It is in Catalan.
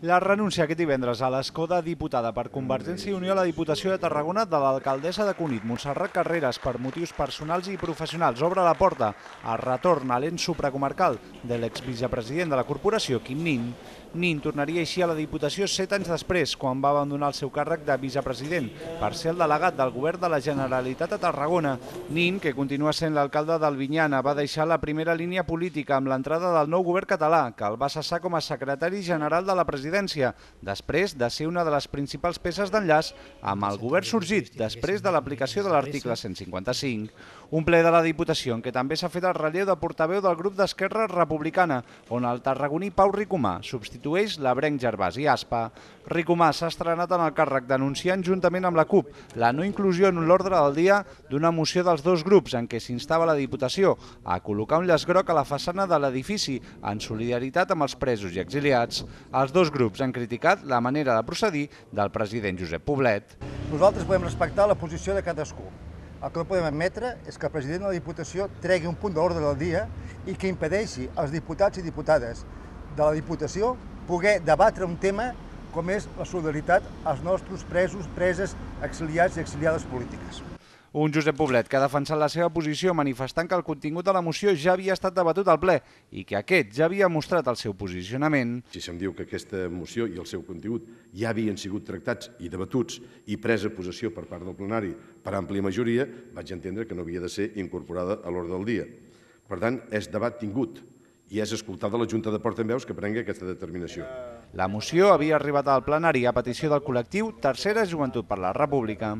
La renúncia aquest divendres a l'escó de diputada per Convergència i Unió a la Diputació de Tarragona de l'alcaldessa de Cunit, Montserrat Carreras, per motius personals i professionals, obre la porta al retorn a l'ens supracomarcal de l'exvicepresident de la corporació, Quim Nin. Nin tornaria així a la Diputació set anys després, quan va abandonar el seu càrrec de vicepresident per ser el delegat del govern de la Generalitat a Tarragona. Nin, que continua sent l'alcalde d'Albinyana, va deixar la primera línia política amb l'entrada del nou govern català, que el va cessar com a secretari general de la presidència, després de ser una de les principals peces d'enllaç amb el govern sorgit després de l'aplicació de l'article 155. Un ple de la Diputació en què també s'ha fet el relleu de portaveu del grup d'Esquerra Republicana, on el tarragoní Pau Ricomà substitueix l'Abrenc Gervàs i Aspa. Ricomà s'ha estrenat en el càrrec denunciant juntament amb la CUP la no inclusió en l'ordre del dia d'una moció dels dos grups en què s'instava la Diputació a col·locar un llaç groc a la façana de l'edifici en solidaritat amb els presos i exiliats. Els dos grups han criticat la manera de procedir del president Josep Poblet. Nosaltres podem respectar la posició de cadascú. El que no podem admetre és que el president de la Diputació tregui un punt de l'ordre del dia i que impedeixi als diputats i diputades de la Diputació poder debatre un tema com és la solidaritat als nostres presos, preses, exiliats i exiliades polítiques. Un Josep Poblet que ha defensat la seva posició manifestant que el contingut de la moció ja havia estat debatut al ple i que aquest ja havia mostrat el seu posicionament. Si se'm diu que aquesta moció i el seu contingut ja havien sigut tractats i debatuts i presa possessió per part del plenari per àmplia majoria, vaig entendre que no havia de ser incorporada a l'ordre del dia. Per tant, és debat tingut i és escoltada la Junta de Portaveus que prengui aquesta determinació. La moció havia arribat al plenari a petició del col·lectiu Tercera Joventut per la República.